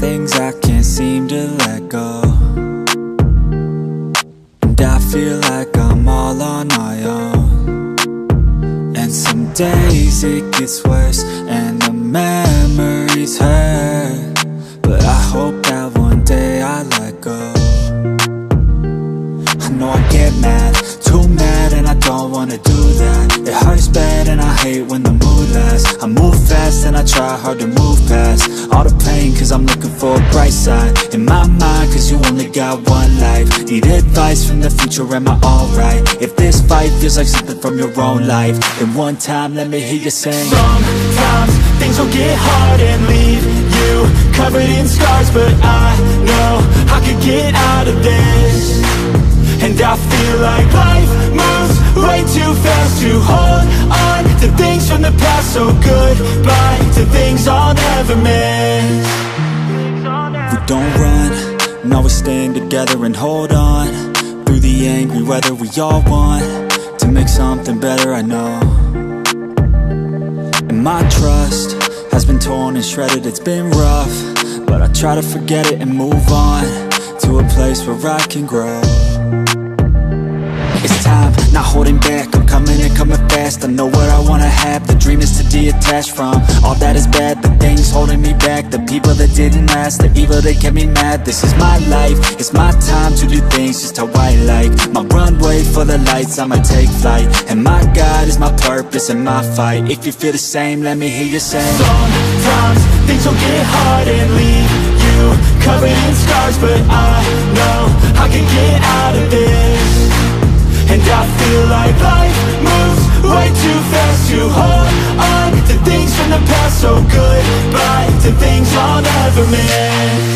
things I can't seem to let go. And I feel like I'm all on my own. And some days it gets worse And the memories hurt. But I hope that one day I let go and I try hard to move past All the pain cause I'm looking for a bright side. In my mind cause you only got one life. Need advice from the future, am I alright? If this fight feels like something from your own life Then one time let me hear you sing. Sometimes things will get hard and leave you covered in scars But I know I could get out of this. And I feel like life moves way too fast To hold So goodbye to things I'll never miss. We don't run, no we're staying together and hold on. Through the angry weather we all want To make something better I know. And my trust has been torn and shredded, it's been rough. But I try to forget it and move on To a place where I can grow. It's time, not holding back I know what I wanna have The dream is to detach from. All that is bad, the things holding me back The people that didn't last The evil that kept me mad. This is my life It's my time to do things just how I like. My runway for the lights I'ma take flight. And my God is my purpose and my fight. If you feel the same, let me hear you say Sometimes things will get hard and leave you covered in scars But I know I can get out of this. And I feel like life things I'll never miss